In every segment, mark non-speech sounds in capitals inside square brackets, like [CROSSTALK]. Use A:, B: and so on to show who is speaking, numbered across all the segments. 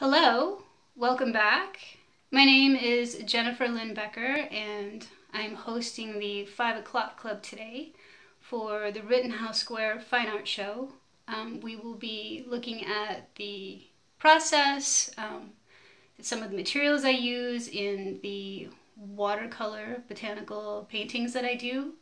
A: Hello, welcome back. My name is Jennifer Lynn Becker and I'm hosting the 5 o'clock club today for the Rittenhouse Square Fine Art Show. Um, we will be looking at the process, um, some of the materials I use in the watercolor botanical paintings that I do.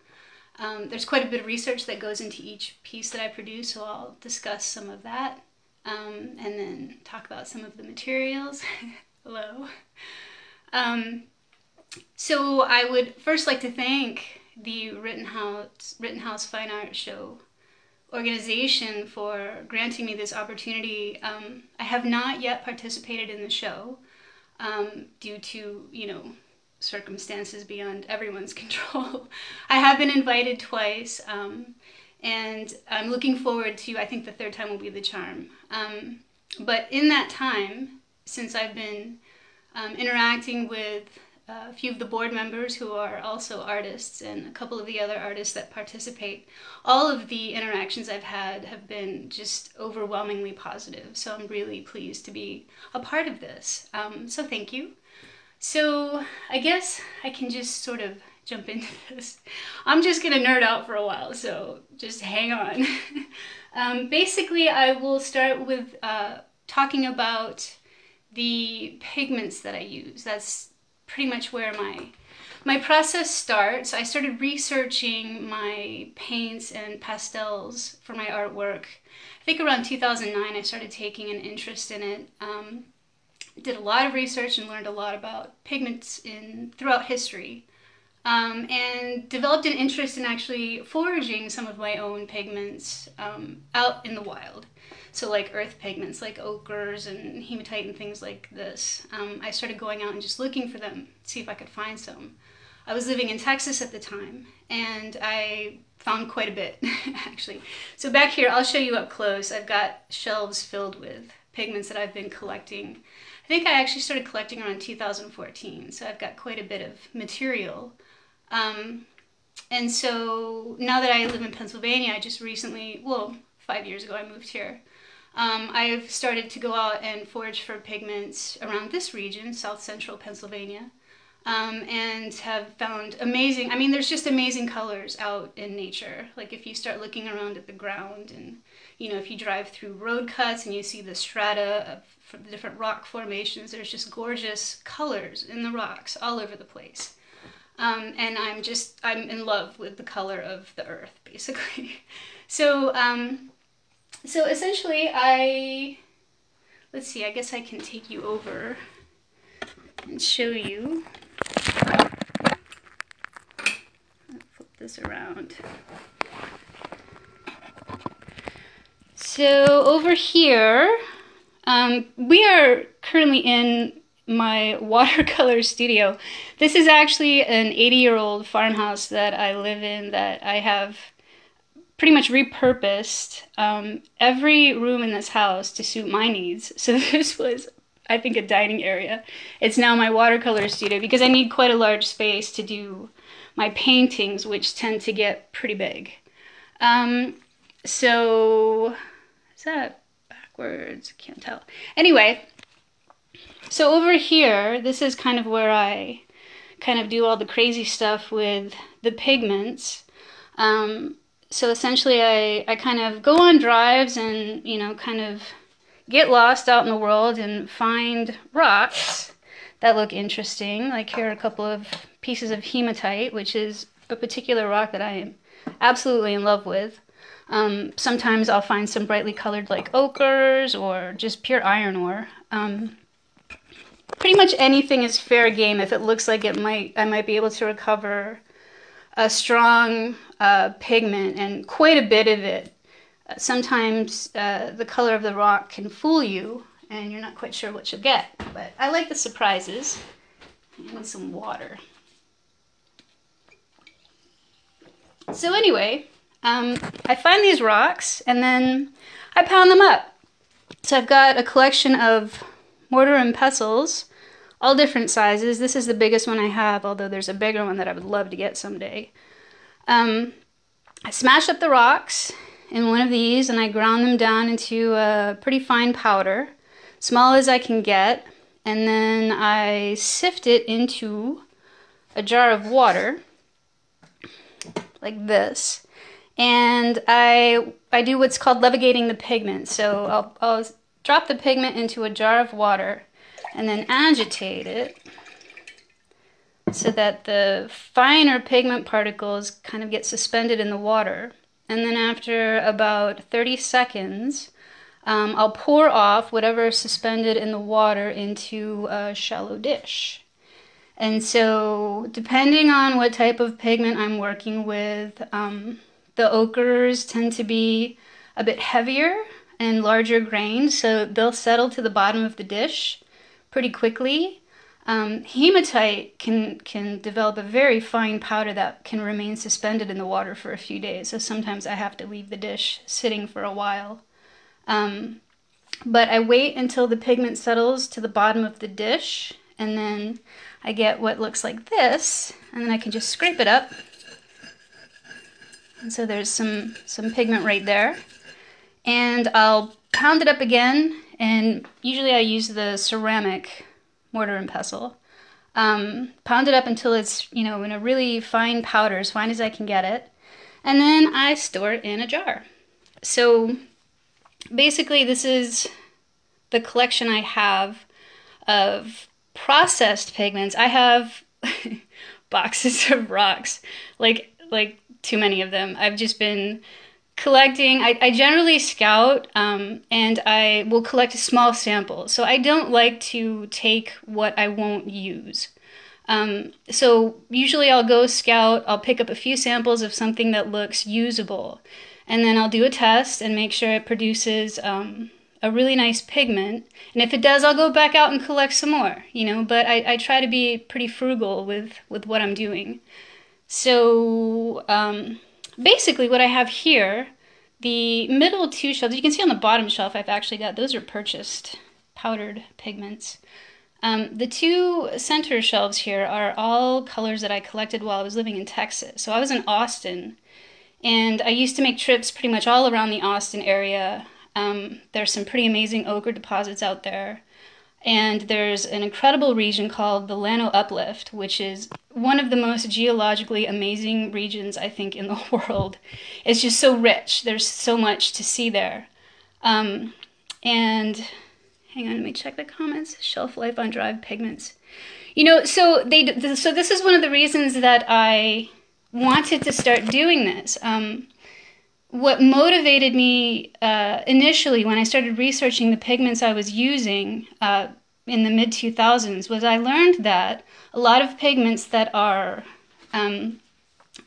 A: Um, there's quite a bit of research that goes into each piece that I produce, so I'll discuss some of that um, and then talk about some of the materials. [LAUGHS] Hello. Um, so I would first like to thank the Rittenhouse, Rittenhouse Fine Art Show organization for granting me this opportunity. Um, I have not yet participated in the show um, due to, you know, circumstances beyond everyone's [LAUGHS] control. I have been invited twice, um, and I'm looking forward to, I think the third time will be the charm. Um, but in that time, since I've been um, interacting with a few of the board members who are also artists and a couple of the other artists that participate. All of the interactions I've had have been just overwhelmingly positive, so I'm really pleased to be a part of this. Um, so thank you. So I guess I can just sort of jump into this. I'm just gonna nerd out for a while, so just hang on. [LAUGHS] um, basically, I will start with uh, talking about the pigments that I use. That's pretty much where my my process starts. I started researching my paints and pastels for my artwork. I think around 2009 I started taking an interest in it. Um, did a lot of research and learned a lot about pigments in throughout history. Um, and developed an interest in actually foraging some of my own pigments um, out in the wild. So like earth pigments like ochres and hematite and things like this. Um, I started going out and just looking for them, see if I could find some. I was living in Texas at the time and I found quite a bit [LAUGHS] actually. So back here, I'll show you up close. I've got shelves filled with pigments that I've been collecting. I think I actually started collecting around 2014, so I've got quite a bit of material. Um, and so now that I live in Pennsylvania, I just recently, well, five years ago, I moved here. Um, I've started to go out and forage for pigments around this region, south central Pennsylvania, um, and have found amazing, I mean, there's just amazing colors out in nature. Like if you start looking around at the ground and, you know, if you drive through road cuts and you see the strata of the different rock formations, there's just gorgeous colors in the rocks all over the place. Um, and I'm just, I'm in love with the color of the earth, [LAUGHS] basically. so, um, so essentially I, let's see, I guess I can take you over and show you. flip this around. So over here, um, we are currently in my [LAUGHS] watercolor studio. This is actually an 80 year old farmhouse that I live in that I have pretty much repurposed um, every room in this house to suit my needs. [LAUGHS] So this was, I think, a dining area. It's now my watercolor studio because I need quite a large space to do my paintings, which tend to get pretty big. Um, so, is that backwards? I Can't tell. Anyway, so over here, this is kind of where I kind of do all the crazy stuff with the pigments. Um, so essentially I, I kind of go on drives and, you know, kind of get lost out in the world and find rocks that look interesting. Like here are a couple of pieces of hematite, which is a particular rock that I am absolutely in love with. Um, sometimes I'll find some brightly colored like ochres or just pure iron ore. Um, pretty much anything is fair game if it looks like it might I might be able to recover a strong uh, pigment and quite a bit of it. Sometimes uh, the color of the rock can fool you and you're not quite sure what you'll get. But I like the surprises. And some water. So anyway, um, I find these rocks and then I pound them up. So I've got a collection of mortar and pestles all different sizes. This is the biggest one I have, although there's a bigger one that I would love to get someday. Um, I smashed up the rocks in one of these and I ground them down into a pretty fine powder. small as I can get, and then I sift it into a jar of water like this. And I, I do what's called levigating the pigment. So I'll, I'll drop the pigment into a jar of water and then agitate it so that the finer pigment particles kind of get suspended in the water. And then after about 30 seconds, um, I'll pour off whatever is suspended in the water into a shallow dish. And so, depending on what type of pigment I'm working with, um, the ochres tend to be a bit heavier and larger grains, so they'll settle to the bottom of the dish pretty quickly. Um, hematite can can develop a very fine powder that can remain suspended in the water for a few days. So sometimes I have to leave the dish sitting for a while. Um, but I wait until the pigment settles to the bottom of the dish, and then I get what looks like this, and then I can just scrape it up. And so there's some some pigment right there, and I'll pound it up again. And usually I use the ceramic mortar and pestle. Um, pound it up until it's, you know, in a really fine powder, as fine as I can get it. And then I store it in a jar. So basically this is the collection I have of processed pigments. I have [LAUGHS] boxes of rocks, like like too many of them. I've just been collecting I, I generally scout um, and i will collect a small sample. So i don't like to take what i won't use. Um, so usually i'll go scout i'll pick up a few samples of something that looks usable and then i'll do a test and make sure it produces um, a really nice pigment. And if it does i'll go back out and collect some more you know but i, I try to be pretty frugal with with what i'm doing. So um, basically what I have here, the middle two shelves, you can see on the bottom shelf I've actually got, those are purchased powdered pigments. Um, the two center shelves here are all colors that I collected while I was living in Texas. So I was in Austin, and I used to make trips pretty much all around the Austin area. Um, there's some pretty amazing ochre deposits out there. And there's an incredible region called the Llano Uplift, which is one of the most geologically amazing regions, I think, in the [LAUGHS] world. It's just so rich. There's so much to see there. Um, and hang on, let me check the comments. Shelf life on dried pigments. You know, so they so this is one of the reasons that I wanted to start doing this. Um, what motivated me uh, initially when I started researching the pigments I was using uh, in the mid 2000s was I learned that a lot of pigments that are um,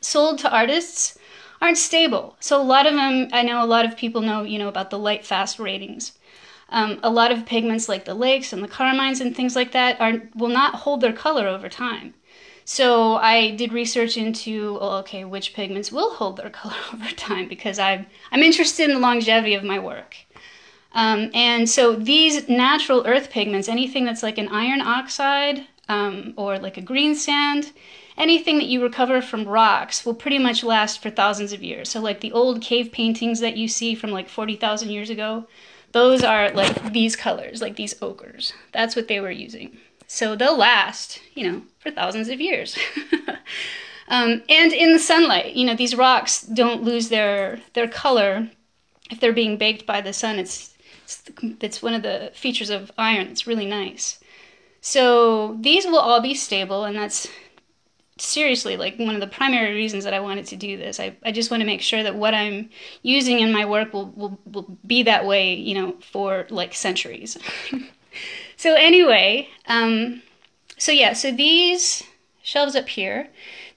A: sold to artists aren't stable. So a lot of them, I know a lot of people know, you know, about the light fast ratings. Um, a lot of pigments like the lakes and the carmines and things like that are will not hold their color over time. So I did research into well, okay, which pigments will hold their [LAUGHS] color over time because I'm I'm interested in the longevity of my work. Um, and so these natural earth pigments, anything that's like an iron oxide um, or like a green sand, anything that you recover from rocks will pretty much last for thousands of years. So like the old cave paintings that you see from like 40,000 years ago, those are like these colors, like these ochres. That's what they were using. So they'll last, you know, for thousands of years. [LAUGHS] um, and in the sunlight, you know, these rocks don't lose their their color if they're being baked by the sun. It's it's, it's one of the features of iron. It's really nice. So these will all be stable, and that's seriously like one of the primary reasons that I wanted to do this. I, I just want to make sure that what I'm using in my work will, will, will be that way, you know, for like centuries. [LAUGHS] so anyway, um, so yeah, so these shelves up here,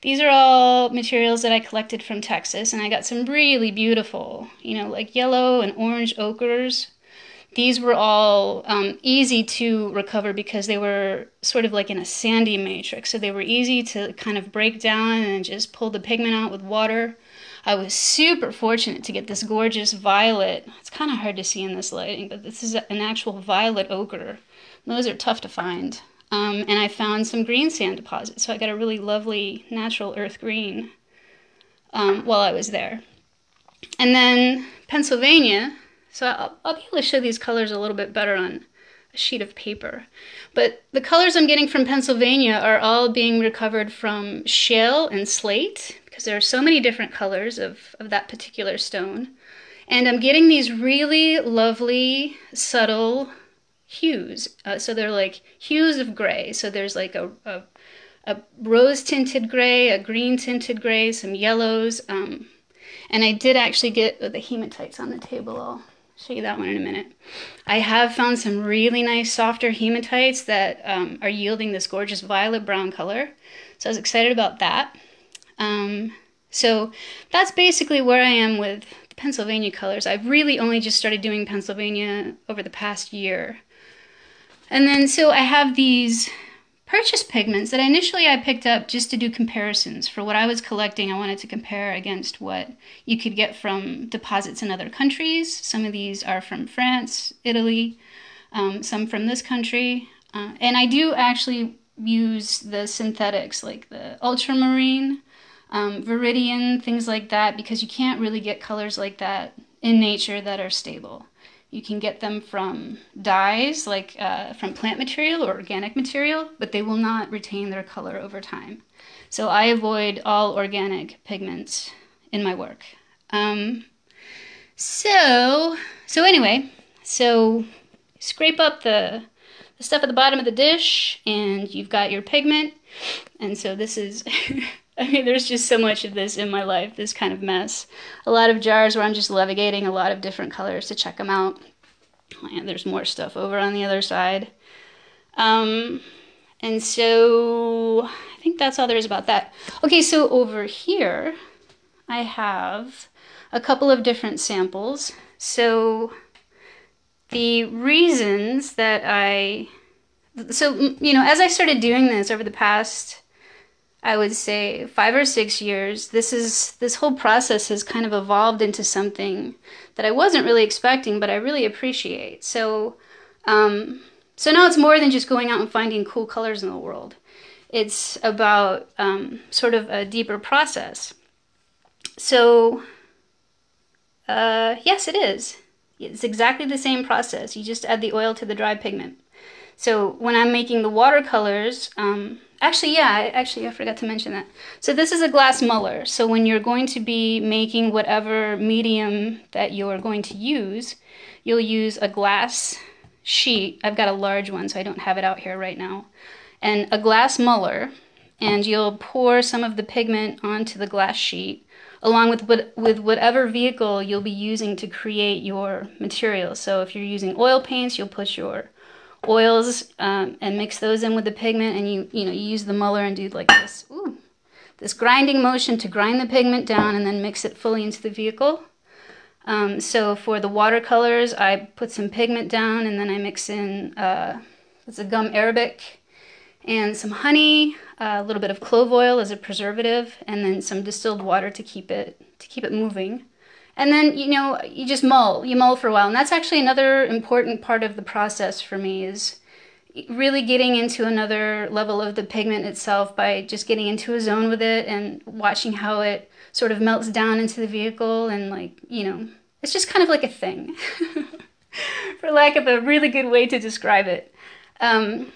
A: these are all materials that I collected from Texas, and I got some really beautiful, you know, like yellow and orange ochres. These were all um, easy to recover because they were sort of like in a sandy matrix. So they were easy to kind of break down and just pull the pigment out with water. I was super fortunate to get this gorgeous violet. It's kind of hard to see in this lighting, but this is an actual violet ochre. Those are tough to find. Um, and I found some green sand deposits, so I got a really lovely natural earth green um, while I was there. And then Pennsylvania, so I'll, I'll, be able to show these colors a little bit better on a sheet of paper. But the colors I'm getting from Pennsylvania are all being recovered from shale and slate because there are so many different colors of, of that particular stone. And I'm getting these really lovely, subtle hues. Uh, so they're like hues of gray. So there's like a, a, a rose tinted gray, a green tinted gray, some yellows. Um, and I did actually get oh, the hematites on the table. I'll show you that one in a minute. I have found some really nice softer hematites that um, are yielding this gorgeous violet brown color. So I was excited about that. Um, so that's basically where I am with the Pennsylvania colors. I've really only just started doing Pennsylvania over the past year. And then so I have these purchase pigments that initially I picked up just to do comparisons. For what I was collecting, I wanted to compare against what you could get from deposits in other countries. Some of these are from France, Italy, um, some from this country. Uh, and I do actually use the synthetics like the ultramarine, um, viridian, things like that, because you can't really get colors like that in nature that are stable. You can get them from dyes, like uh, from plant material or organic material, but they will not retain their color over time. So I avoid all organic pigments in my work. Um, so, so anyway, so scrape up the, the stuff at the bottom of the dish and you've got your pigment. And so this is [LAUGHS] [LAUGHS] I mean, there's just so much of this in my life, this kind of mess. A lot of jars where I'm just levigating a lot of different colors to check them out. And there's more stuff over on the other side. Um, and so I think that's all there is about that. Okay, so over here, I have a couple of different samples. So the reasons that I, so, you know, as I started doing this over the past I would say five or six years, this is this whole process has kind of evolved into something that I wasn't really expecting, but I really appreciate. So, um, so now it's more than just going out and finding cool colors in the world. It's about um, sort of a deeper process. So, uh, yes, it is. It's exactly the same process. You just add the oil to the dry pigment. So when I'm making the watercolors, um, Actually, yeah, I, actually, I forgot to mention that. So this is a glass muller. So when you're going to be making whatever medium that you're going to use, you'll use a glass sheet. I've got a large one, so I don't have it out here right now. And a glass muller, and you'll pour some of the pigment onto the glass sheet along with, with whatever vehicle you'll be using to create your material. So if you're using oil paints, you'll put your oils um, and mix those in with the pigment and you you know you use the muller and do like this ooh, this grinding motion to grind the pigment down and then mix it fully into the vehicle. Um, so for the watercolors I put some pigment down and then I mix in uh, it's a gum arabic and some honey a little bit of clove oil as a preservative and then some distilled water to keep it to keep it moving and then, you know, you just mull, you mull for a while. And that's actually another important part of the process for me is really getting into another level of the pigment itself by just getting into a zone with it and watching how it sort of melts down into the vehicle and like, you know, it's just kind of like a thing, [LAUGHS] for lack of a really good way to describe it. Um,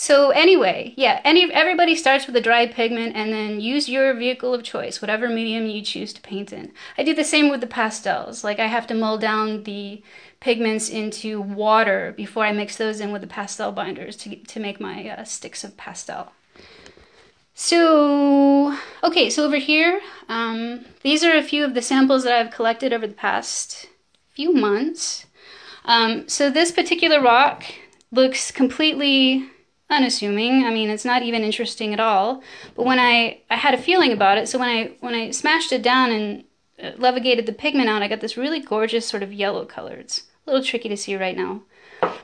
A: so anyway, yeah, any everybody starts with a dry pigment and then use your vehicle of choice, whatever medium you choose to paint in. I do the same with the pastels. Like I have to mull down the pigments into water before I mix those in with the pastel binders to, to make my uh, sticks of pastel. So, okay, so over here, um, these are a few of the samples that I've collected over the past few months. Um, so this particular rock looks completely unassuming. I mean, it's not even interesting at all. But when I I had a feeling about it, so when I when I smashed it down and uh, levigated the pigment out, I got this really gorgeous sort of yellow color. It's a little tricky to see right now.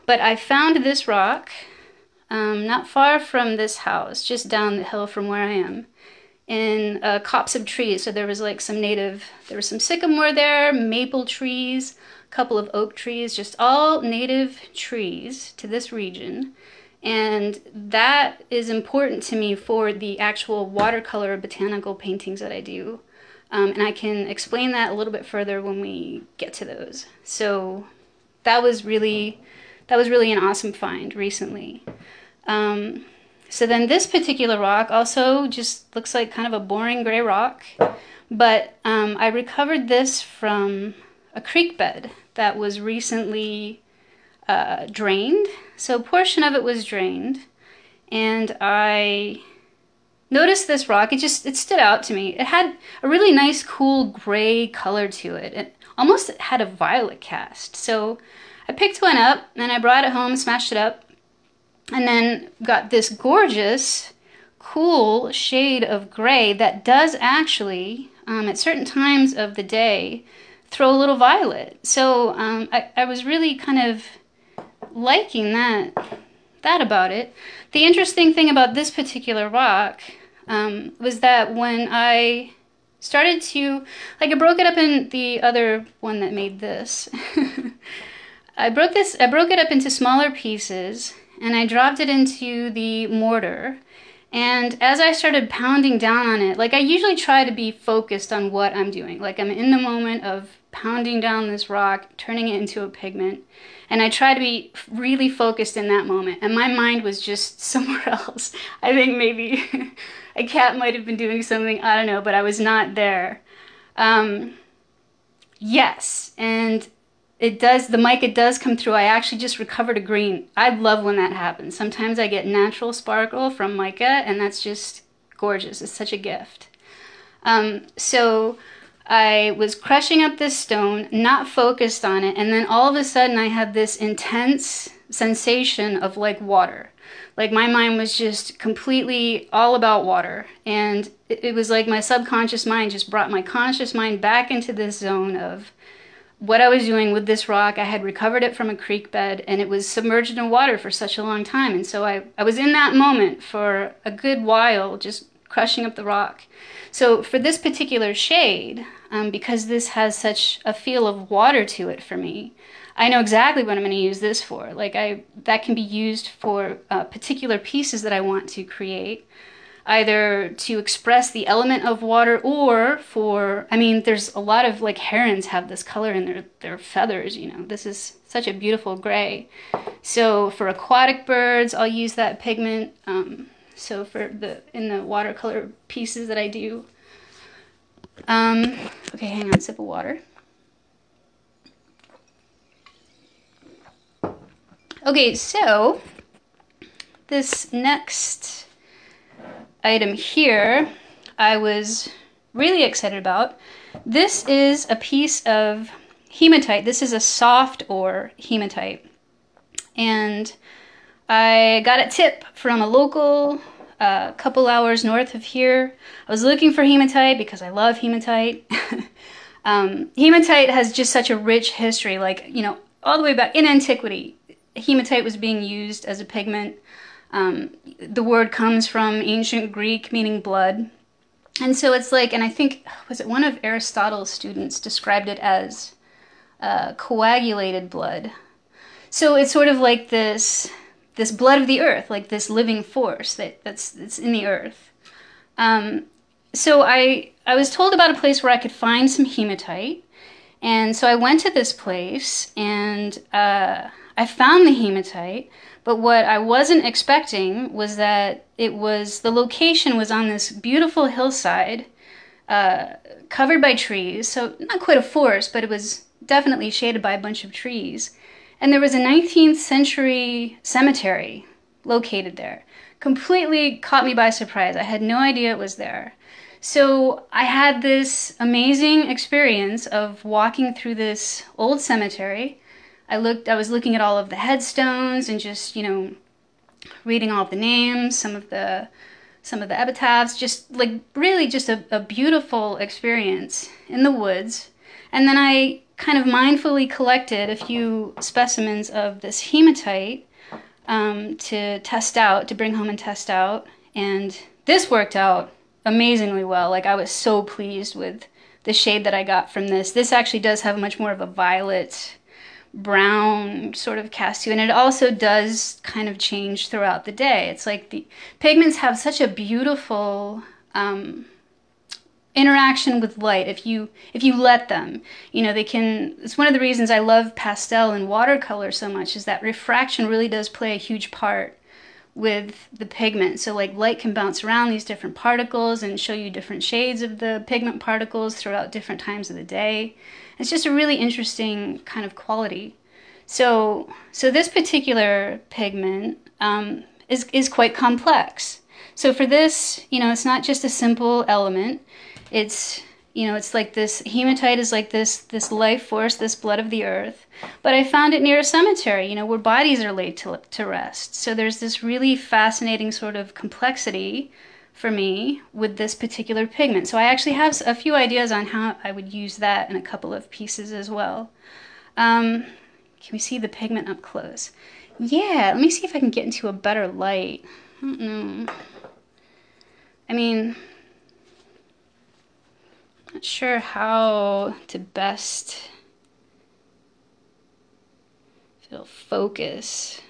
A: But I found this rock um, not far from this house, just down the hill from where I am, in a copse of trees. So there was like some native, there was some sycamore there, maple trees, a couple of oak trees, just all native trees to this region. And that is important to me for the actual watercolor botanical paintings that I do. Um, and I can explain that a little bit further when we get to those. So that was really that was really an awesome find recently. Um, so then this particular rock also just looks like kind of a boring gray rock, but um, I recovered this from a creek bed that was recently uh, drained. So a portion of it was drained, and I noticed this rock. It just it stood out to me. It had a really nice, cool gray color to it. It almost had a violet cast. So I picked one up and I brought it home, smashed it up, and then got this gorgeous, cool shade of gray that does actually, um, at certain times of the day, throw a little violet. So um, I, I was really kind of liking that that about it. The interesting thing about this particular rock um, was that when I started to, like I broke it up in the other one that made this. [LAUGHS] I broke this, I broke it up into smaller pieces and I dropped it into the mortar. And as I started pounding down on it, like I usually try to be focused on what I'm doing. Like I'm in the moment of pounding down this rock, turning it into a pigment. And I try to be really focused in that moment. And my mind was just [LAUGHS] somewhere else. I think maybe [LAUGHS] a cat might have been doing something, I don't know, but I was not there. Um, yes, and it does, the mica does come through. I actually just recovered a green. I love when that happens. Sometimes I get natural sparkle from mica, and that's just gorgeous. It's such a gift. Um, so I was crushing up this stone, not focused on it, and then all of a sudden I had this intense sensation of like water. Like my mind was just completely all about water. And it, was like my subconscious mind just brought my conscious mind back into this zone of what I was doing with this rock. I had recovered it from a creek bed and it was submerged in water for such a long time. And so I, I was in that moment for a good while, just crushing up the rock. So for this particular shade, um, because this has such a feel of water to it for me, I know exactly what I'm going to use this for. Like I, that can be used for uh, particular pieces that I want to create either to express the element of water or for I mean there's a lot of like herons have this color in their their feathers you know? This is such a beautiful gray. So for aquatic birds I'll use that pigment um, so for the in the watercolor pieces that I do. Um, okay hang on sip of water okay so this next item here I was really excited about. This is a piece of hematite. This is a soft ore hematite. And I got a tip from a local a uh, couple hours north of here. I was looking for hematite because I love hematite. [LAUGHS] um, hematite has just such a rich history, like, you know, all the way back in antiquity, hematite was being used as a pigment um, the word comes from ancient Greek meaning blood. And so it's like, and I think, was it one of Aristotle's students described it as uh, coagulated blood. So it's sort of like this, this blood of the earth, like this living force that, that's, that's in the earth. Um, so I, I was told about a place where I could find some hematite. And so I went to this place and uh, I found the hematite. But what I wasn't expecting was that it was the location was on this beautiful hillside, uh, covered by trees. So not quite a forest, but it was definitely shaded by a bunch of trees. And there was a 19th century cemetery located there. Completely caught me by surprise. I had no idea it was there. So I had this amazing experience of walking through this old cemetery I looked, I was looking at all of the headstones and just, you know, reading all of the names, some of the, some of the epitaphs, just like really just a, a beautiful experience in the woods. And then I kind of mindfully collected a few specimens of this hematite um, to test out, to bring home and test out. And this worked out amazingly well. Like I was so pleased with the shade that I got from this. This actually does have much more of a violet brown sort of cast to and it also does kind of change throughout the day it's like the pigments have such a beautiful um, interaction with light if you if you let them you know they can it's one of the reasons i love pastel and watercolor so much is that refraction really does play a huge part with the pigment. So like light can bounce around these different particles and show you different shades of the pigment particles throughout different times of the day. It's just a really interesting kind of quality. So so this particular pigment um, is, is quite complex. So for this you know it's not just a simple element. It's you know it's like this hematite is like this this life force this blood of the earth. But i found it near a cemetery you know where bodies are laid to, to rest. So there's this really fascinating sort of complexity for me with this particular pigment. So i actually have a few ideas on how i would use that in a couple of pieces as well. Um, can we see the pigment up close? Yeah let me see if i can get into a better light. I don't know i mean not sure how to best feel focus.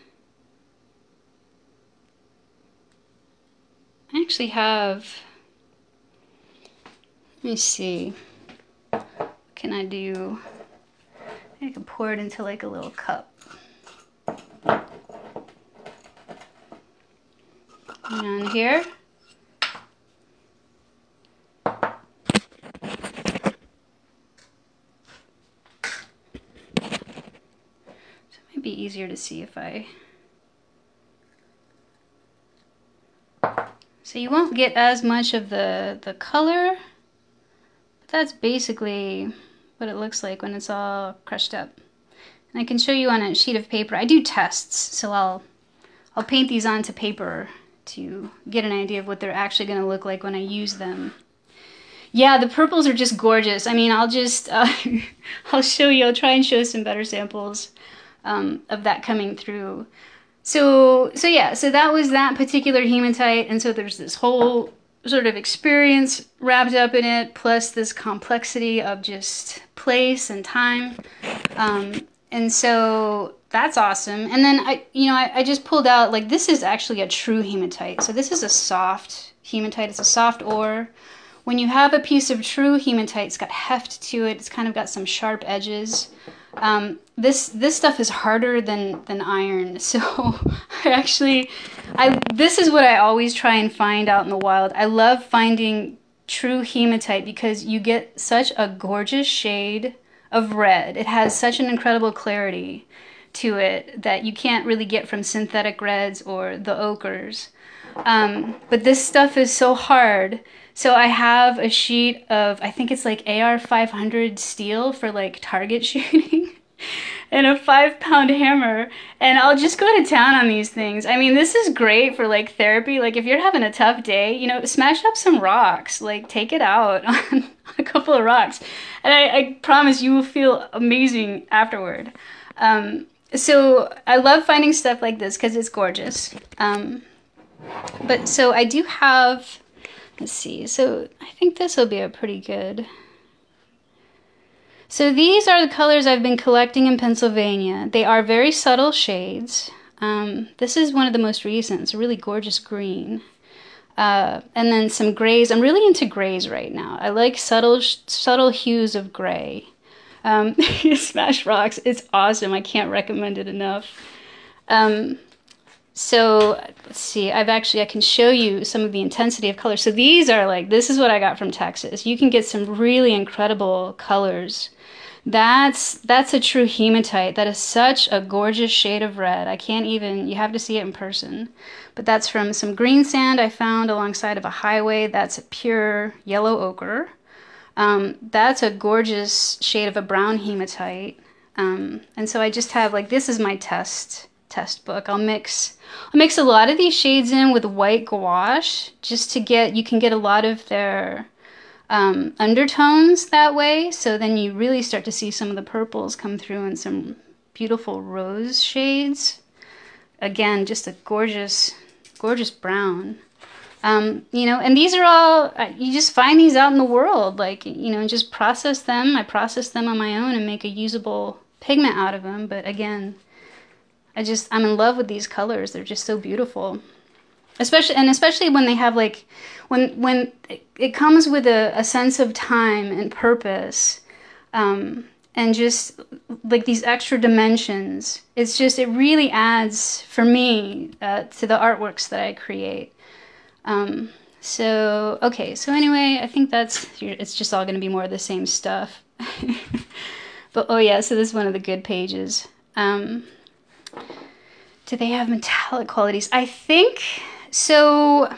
A: I actually have, let me see, what can I do? I can pour it into like a little cup. And here. Be easier to see if I... So you won't get as much of the, the color, but that's basically what it looks like when it's all crushed up. And I can show you on a sheet of paper. I do tests, so I'll, I'll paint these onto paper to get an idea of what they're actually going to look like when I use them. Yeah, the purples are just gorgeous. I mean, I'll just, uh, [LAUGHS] I'll show you, I'll try and show some better samples um, of that coming through. So, so yeah, so that was that particular hematite, and so there's this whole sort of experience wrapped up in it, plus this complexity of just place and time. Um, and so that's awesome. And then I, you know, I, I just pulled out, like, this is actually a true hematite. So this is a soft hematite. It's a soft ore. When you have a piece of true hematite, it's got heft to it. It's kind of got some sharp edges. Um, this this stuff is harder than than iron, [LAUGHS] so I actually, I this is what I always try and find out in the wild. I love finding true hematite because you get such a gorgeous shade of red. It has such an incredible clarity to it that you can't really get from synthetic reds or the ochres. Um, but this stuff is so hard. So I have a sheet of, I think it's like AR500 steel for like target [LAUGHS] shooting. And a five pound hammer and I'll just go to town on these things. I mean, this is great for like therapy. Like if you're having a tough day, you know, smash up some rocks, like take it out [LAUGHS] on a couple of rocks. And I, I promise you will feel amazing afterward. Um, so I love finding stuff like this because it's gorgeous. Um, but so I do have, let's see, so I think this will be a pretty good so these are the colors I've been collecting in Pennsylvania. They are very subtle shades. Um, this is one of the most recent. It's a really gorgeous green. Uh, and then some grays. I'm really into grays right now. I like subtle, subtle hues of gray. Um, [LAUGHS] Smash Rocks, it's awesome. I can't recommend it enough. Um, so let's see, I've actually, I can show you some of the intensity of color. So these are like, this is what I got from Texas. You can get some really incredible colors that's that's a true hematite. That is such a gorgeous shade of red. I can't even, you have to see it in person. But that's from some green sand I found alongside of a highway. That's a pure yellow ochre. Um, that's a gorgeous shade of a brown hematite. Um, and so I just have like, this is my test test book. I'll mix I'll mix a lot of these shades in with white gouache just to get, you can get a lot of their um, undertones that way. So then you really start to see some of the purples come through and some beautiful rose shades. Again, just a gorgeous, gorgeous brown. Um, you know, and these are all, you just find these out in the world, like, you know, and just process them. I process them on my own and make a usable pigment out of them. But again, I just, I'm in love with these colors. They're just so beautiful. especially and especially when they have like when when it comes with a, a sense of time and purpose um, and just like these extra dimensions it's just it really adds for me uh, to the artworks that i create. Um, so okay so anyway i think that's it's just all going to be more of the same stuff. [LAUGHS] But oh yeah so this is one of the good pages. Um, do they have metallic qualities? I think so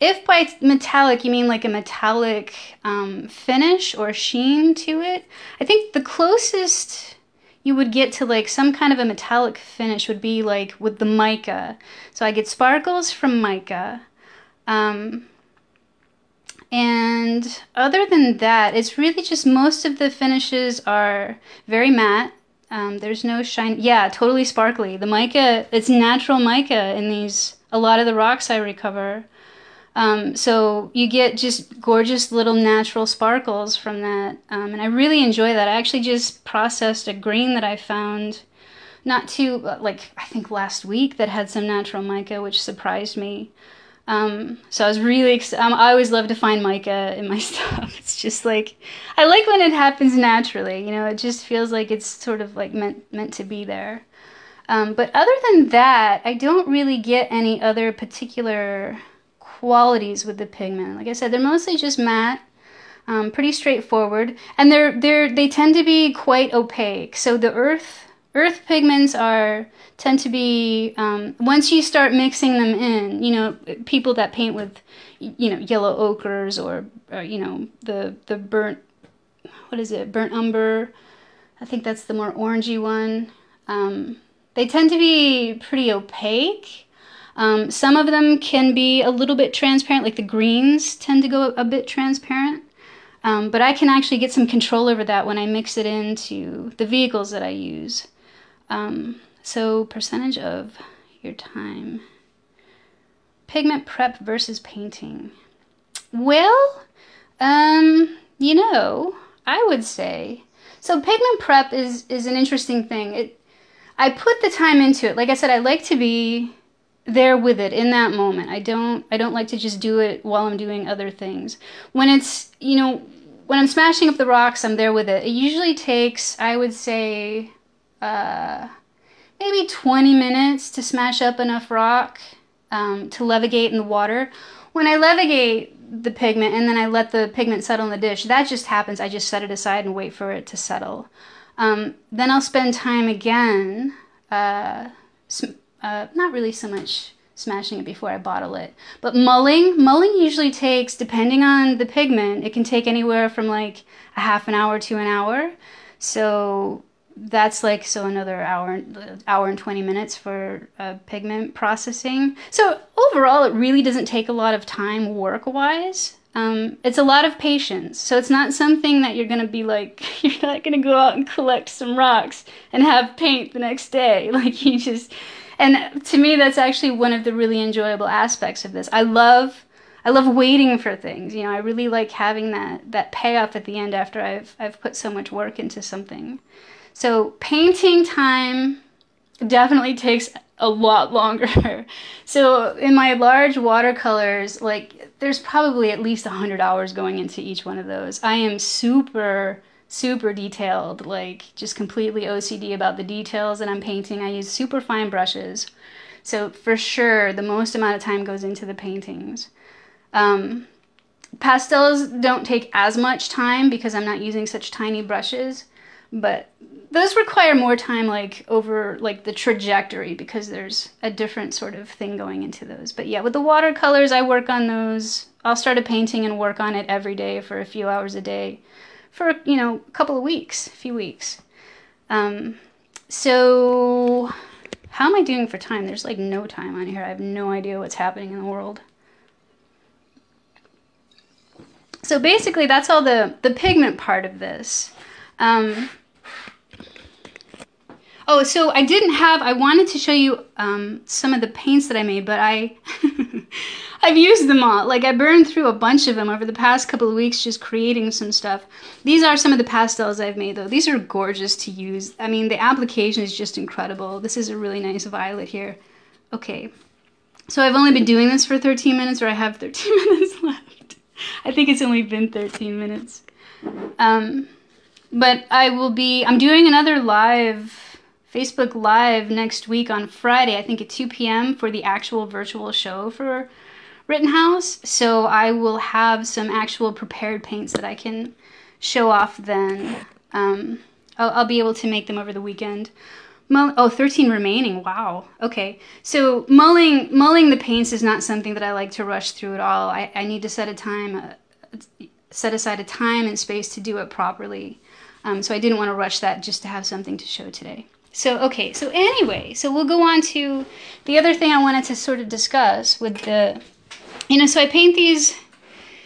A: if by metallic you mean like a metallic um, finish or sheen to it, I think the closest you would get to like some kind of a metallic finish would be like with the mica. So I get sparkles from mica. Um, and other than that, it's really just most of the finishes are very matte. Um, there's no shine. Yeah, totally sparkly. The mica, it's natural mica in these, a lot of the rocks I recover. Um, so you get just gorgeous little natural sparkles from that. Um, and I really enjoy that. I actually just processed a green that I found not too, like, I think last week that had some natural mica, which surprised me. Um, so I was really, um, I always love to find mica in my [LAUGHS] stuff. It's just like, I like when it happens naturally, you know, it just feels like it's sort of like meant, meant to be there. Um, but other than that, I don't really get any other particular qualities with the pigment. Like I said, they're mostly just matte, um, pretty straightforward, and they're they're they tend to be quite opaque. So the earth earth pigments are tend to be um, once you start mixing them in. You know, people that paint with you know yellow ochres or, or you know the the burnt what is it burnt umber. I think that's the more orangey one. Um, they tend to be pretty opaque um, some of them can be a little bit transparent, like the greens tend to go a, bit transparent. Um, but I can actually get some control over that when I mix it into the vehicles that I use. Um, so percentage of your time. Pigment prep versus painting. Well, um, you know, I would say so. Pigment prep is is an interesting thing. It, I put the time into it. Like I said, I like to be there with it in that moment. I don't I don't like to just do it while I'm doing other things. When it's, you know, when I'm smashing up the rocks, I'm there with it. It usually takes, I would say, uh, maybe 20 minutes to smash up enough rock um, to levigate in the water. When I levigate the pigment and then I let the pigment settle in the dish, that just happens. I just set it aside and wait for it to settle. Um, then I'll spend time again uh, uh, not really so much smashing it before I bottle it. But mulling, mulling usually takes, depending on the pigment, it can take anywhere from like a half an hour to an hour. So that's like so another hour hour and 20 minutes for uh, pigment processing so overall it really doesn't take a lot of time work wise um, it's a lot of patience so it's not something that you're gonna be like [LAUGHS] you're not gonna go out and collect some rocks and have paint the next day [LAUGHS] like you just and to me that's actually one of the really enjoyable aspects of this. I love i love waiting for things you know i really like having that that payoff at the end after i've i've put so much work into something. So painting time definitely takes a lot longer. [LAUGHS] So in my large watercolors like there's probably at least 100 hours going into each one of those. I am super super detailed, like just completely OCD about the details that I'm painting. I use super fine brushes. So for sure, the most amount of time goes into the paintings. Um, pastels don't take as much time because I'm not using such tiny brushes, but those require more time like over like the trajectory because there's a different sort of thing going into those. But yeah, with the watercolors, I work on those. I'll start a painting and work on it every day for a few hours a day for you know a couple of weeks, a few weeks. Um, so how am I doing for time? There's like no time on here. I have no idea what's happening in the world. So basically, that's all the the pigment part of this. Um, oh, so I didn't have. I wanted to show you um, some of the paints that I made, but I [LAUGHS] I've used them all. Like I burned through a bunch of them over the past couple of weeks just creating some stuff. These are some of the pastels I've made though. These are gorgeous to use. I mean, the application is just incredible. This is a really nice violet here. Okay. So I've only been doing this for 13 minutes, or I have [LAUGHS] 13 minutes left. I think it's only been 13 minutes. Um, but I will be, I'm doing another live, Facebook Live next week on Friday, I think at 2 p.m. for the actual virtual show for Rittenhouse. So I will have some actual prepared paints that I can show off then. Um, I'll, I'll be able to make them over the weekend. Mull- oh, 13 remaining. Wow. Okay. So mulling mulling the paints is not something that I like to rush through at all. I, I need to set a time, uh, set aside a time and space to do it properly. Um, so I didn't want to rush that just to have something to show today. So okay. So anyway, so we'll go on to the other thing I wanted to sort of discuss with the, you know, so I paint these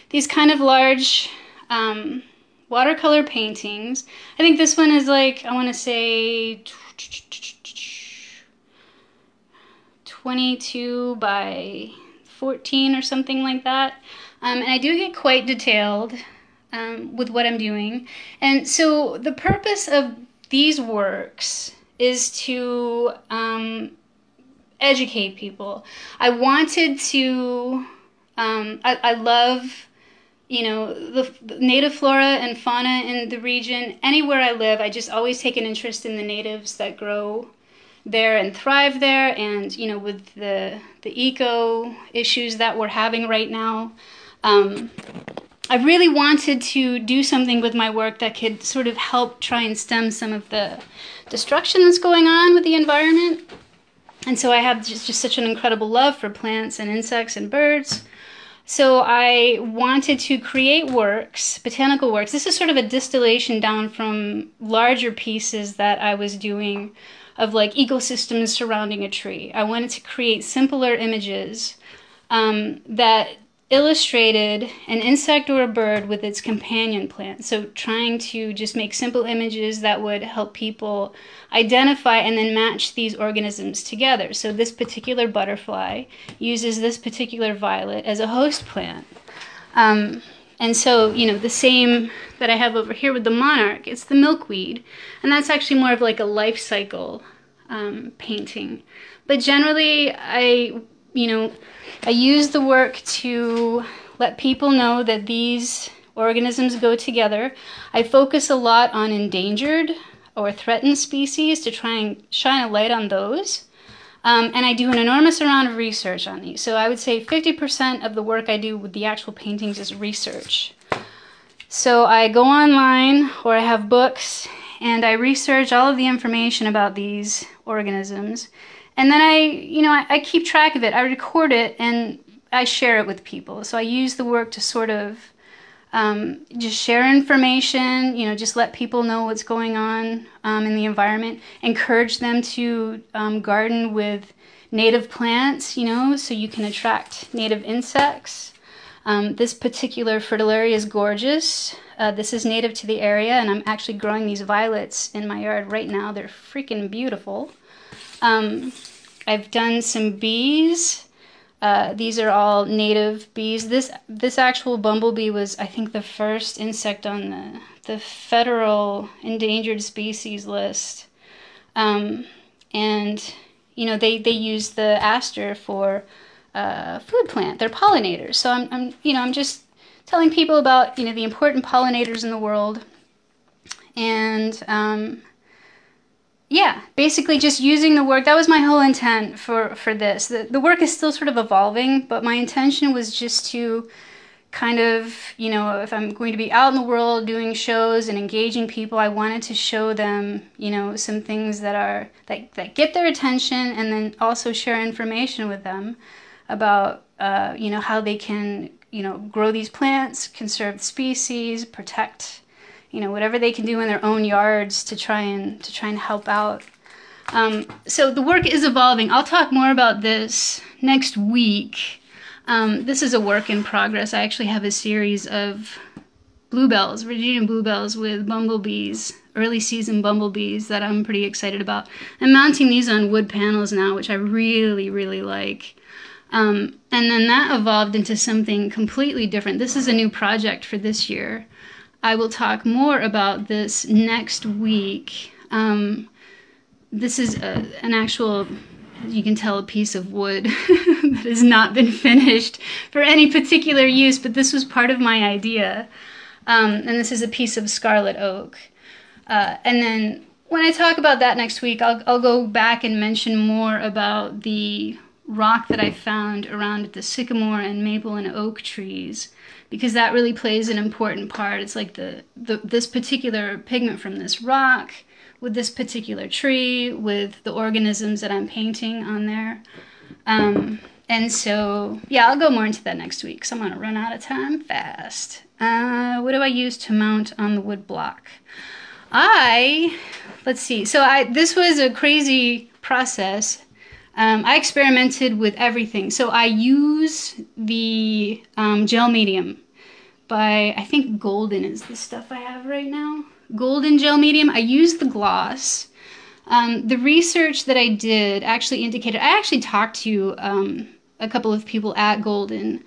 A: these kind of large. Um, watercolor paintings. I think this one is like, I want to say 22 by 14 or something like that. Um, and I do get quite detailed um, with what I'm doing. And so the purpose of these works is to um, educate people. I wanted to, um, I, I love you know the, the, native flora and fauna in the region anywhere i live i just always take an interest in the natives that grow there and thrive there and you know with the the eco issues that we're having right now um, i really wanted to do something with my work that could sort of help try and stem some of the destruction that's going on with the environment and so i have just, just such an incredible love for plants and insects and birds so I wanted to create works, botanical works. This is sort of a distillation down from larger pieces that I was doing of like ecosystems surrounding a tree. I wanted to create simpler images um, that illustrated an insect or a bird with its companion plant. So trying to just make simple images that would help people identify and then match these organisms together. So this particular butterfly uses this particular violet as a host plant. Um, and so, you know, the same that I have over here with the monarch, it's the milkweed. And that's actually more of like a life cycle um, painting. But generally, I, you know, I use the work to let people know that these organisms go together. I focus a lot on endangered or threatened species to try and shine a light on those. Um, and I do an enormous amount of research on these. So I would say 50% of the work I do with the actual paintings is research. So I go online or I have books and I research all of the information about these organisms and then I, you know, I, I keep track of it. I record it and I share it with people. So I use the work to sort of um, just share information, you know, just let people know what's going on um, in the environment, encourage them to um, garden with native plants, you know, so you can attract native insects. Um, this particular fritillaria is gorgeous. Uh, this is native to the area, and I'm actually growing these violets in my yard right now. They're freaking beautiful. Um, I've done some bees. Uh, these are all native bees. This this actual bumblebee was, I think, the first insect on the the federal endangered species list. Um, and you know they they use the aster for uh, food plant. They're pollinators. So I'm, I'm you know I'm just telling people about you know the important pollinators in the world, and um, yeah, basically just using the work. That was my whole intent for, for this. The, the work is still sort of evolving, but my intention was just to kind of, you know, if I'm going to be out in the world doing shows and engaging people, I wanted to show them, you know, some things that are, that, that get their attention and then also share information with them about, uh, you know, how they can, you know, grow these plants, conserve species, protect you know whatever they can do in their own yards to try and to try and help out. Um, so the work is evolving. I'll talk more about this next week. Um, this is a work in progress. I actually have a series of bluebells, Virginia bluebells with bumblebees, early season bumblebees that I'm pretty excited about. I'm mounting these on wood panels now, which I really, really like. Um, and then that evolved into something completely different. This is a new project for this year. I will talk more about this next week. Um, this is a, an actual you can tell, a piece of wood [LAUGHS] that has not been finished for any particular use, but this was part of my idea. Um, and this is a piece of scarlet oak. Uh, and then when I talk about that next week, I'll, I'll go back and mention more about the rock that I found around the sycamore and maple and oak trees because that really plays an important part. It's like the, the this particular pigment from this rock with this particular tree with the organisms that I'm painting on there. Um, and so, yeah, I'll go more into that next week So I'm going to run out of time fast. Uh, what do I use to mount on the wood block? I, let's see, so I this was a crazy process um, I experimented with everything. So I use the um, gel medium by, I think Golden is the stuff I have right now. Golden gel medium. I use the gloss. Um, the research that I did actually indicated, I actually talked to um, a couple of people at Golden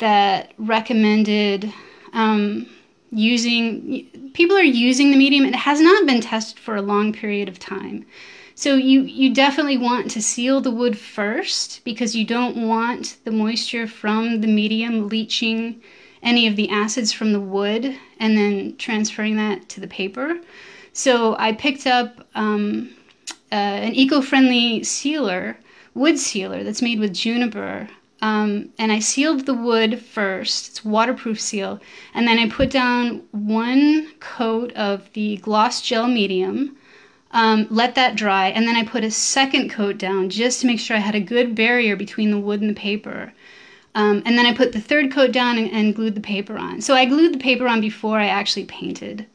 A: that recommended um, using, people are using the medium. It has not been tested for a long period of time. So you, you definitely want to seal the wood first because you don't want the moisture from the medium leaching any of the acids from the wood and then transferring that to the paper. So I picked up um, uh, an eco-friendly sealer, wood sealer that's made with juniper. Um, and I sealed the wood first, it's waterproof seal, and then I put down one coat of the gloss gel medium, um, let that dry, and then I put a second coat down just to make sure I had a good barrier between the wood and the paper. Um, and then I put the third coat down and, and, glued the paper on. So I glued the paper on before I actually painted.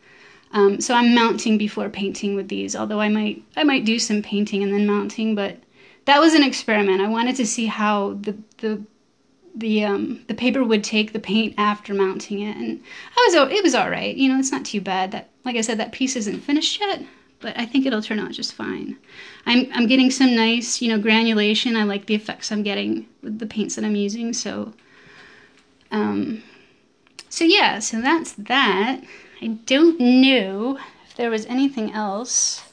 A: Um, so I'm mounting before painting with these, although I might I might do some painting and then mounting, but that was an experiment. I wanted to see how the the the um, the paper would take the paint after mounting it, and I was it was all right. You know, it's not too bad. That like I said, that piece isn't finished yet, but I think it'll turn out just fine. I'm, I'm getting some nice, you know, granulation. I like the effects I'm getting with the paints that I'm using. So, um, so yeah, so that's that. I don't know if there was anything else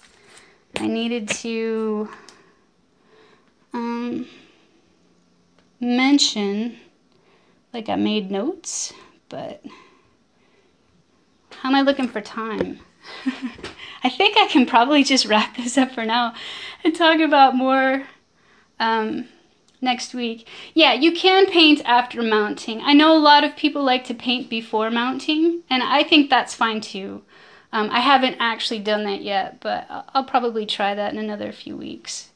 A: I needed to um, mention. Like I made notes, but how am I looking for time? [LAUGHS] I think I can probably just wrap this up for now and talk about more um, next week. Yeah, you can paint after mounting. I know a lot of people like to paint before mounting, and I think that's fine too. Um, I haven't actually done that yet, but I'll probably try that in another few weeks.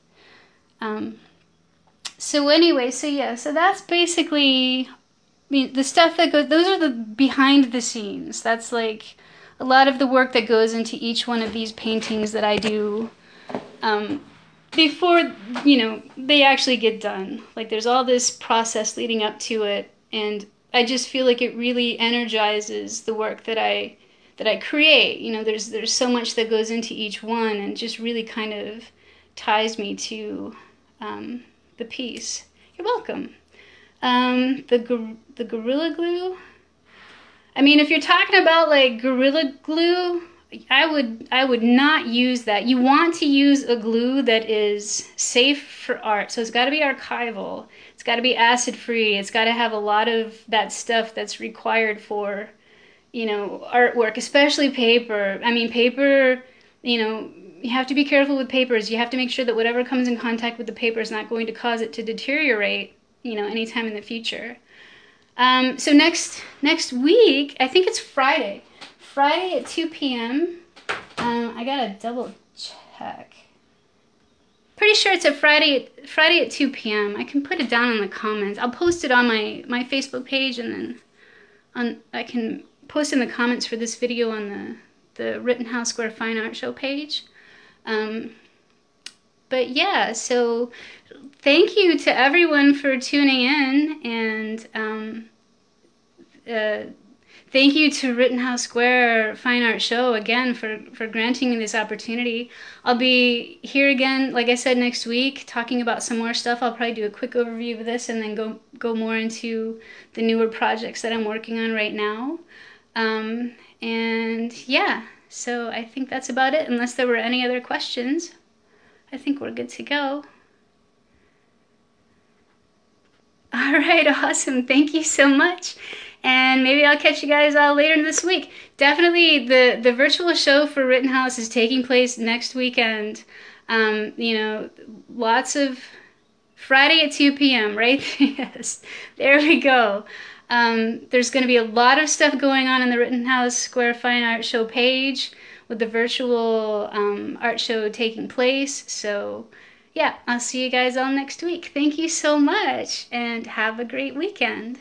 A: Um, so anyway, so yeah, so that's basically I mean, the stuff that goes, those are the behind the scenes. That's like a lot of the work that goes into each one of these paintings that I do um, before, you know, they actually get done. Like there's all this process leading up to it, and I just feel like it really energizes the work that I that I create. You know, there's there's so much that goes into each one, and just really kind of ties me to um, the piece. You're welcome. Um, the the gorilla glue I mean, if you're talking about like Gorilla Glue, I would I would not use that. You want to use a glue that is safe for art. So it's got to be archival. It's got to be acid free. It's got to have a lot of that stuff that's required for, you know, artwork, especially paper. I mean, paper, you know, you have to be careful with papers. You have to make sure that whatever comes in contact with the paper is not going to cause it to deteriorate, you know, anytime in the future. Um, so next next week, I think it's Friday. Friday at 2 p.m. Um, I gotta double check. Pretty sure it's a Friday Friday at 2 p.m. I can put it down in the comments. I'll post it on my my Facebook page and then on I can post in the comments for this video on the the Rittenhouse Square Fine Art Show page. Um, but yeah, so thank you to everyone for tuning in and um, uh, thank you to Rittenhouse Square Fine Art Show again for, for granting me this opportunity. I'll be here again, like I said, next week talking about some more stuff. I'll probably do a quick overview of this and then go, go more into the newer projects that I'm working on right now. Um, and yeah, so I think that's about it, unless there were any other questions. I think we're good to go. All right, [LAUGHS] awesome. Thank you so much. And maybe I'll catch you guys all later in this week. Definitely, the, the virtual show for Rittenhouse is taking place next weekend. Um, you know, lots of Friday at 2 p.m., right? [LAUGHS] yes, there we go. Um, there's going to be a lot of stuff going on in the Rittenhouse Square Fine Art Show page with the virtual um, art show taking place. So, yeah, I'll see you guys all next week. Thank you so much and have a great weekend.